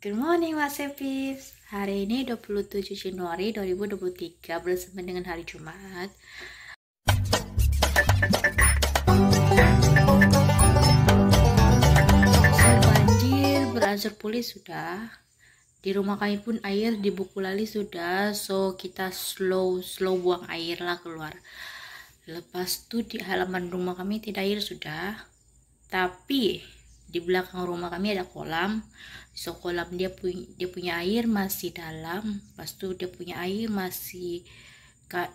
Good morning Mas Hari ini 27 Januari 2023 bersama dengan hari Jumat. Banjir beransur pulih sudah. Di rumah kami pun air di buku lali sudah. So kita slow slow buang air lah keluar. Lepas itu di halaman rumah kami tidak air sudah. Tapi di belakang rumah kami ada kolam. So kolam dia punya dia punya air masih dalam. Pas itu dia punya air masih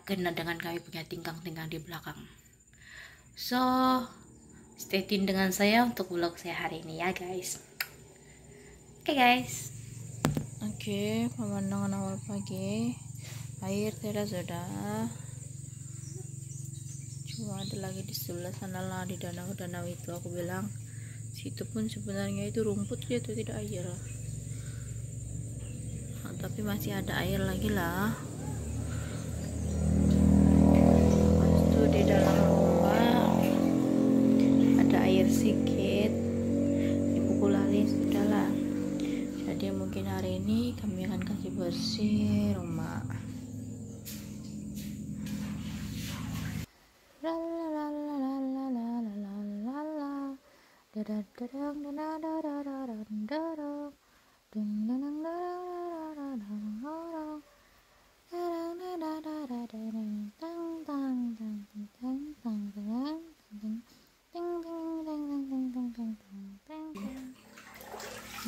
kena dengan kami punya tingkang-tingkang di belakang. So stay tune dengan saya untuk vlog saya hari ini ya guys. Oke okay, guys. Oke okay, pemandangan awal pagi. Air tidak sudah cuma ada lagi di sebelah sana lah di danau-danau itu aku bilang situ pun sebenarnya itu rumput ya itu tidak air nah, tapi masih ada air lagi lah. Itu di dalam rumah ada air sedikit. Di pukul lali sudahlah. Jadi mungkin hari ini kami akan kasih bersih rumah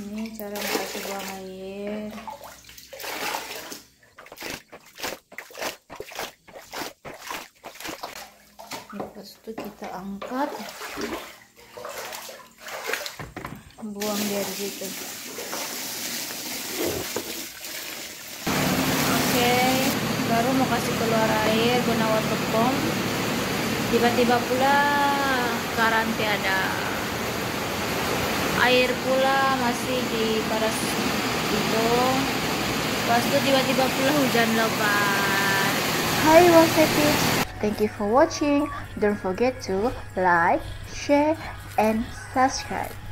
ini cara mengasih buang air lepas itu kita angkat buang dari situ. Oke baru mau kasih keluar air guna water pump tiba-tiba pula karanti ada. Air pula masih di paras itu. Pas itu tiba-tiba pula hujan lebat. Hai Wasepis Thank you for watching. Don't forget to like, share, and subscribe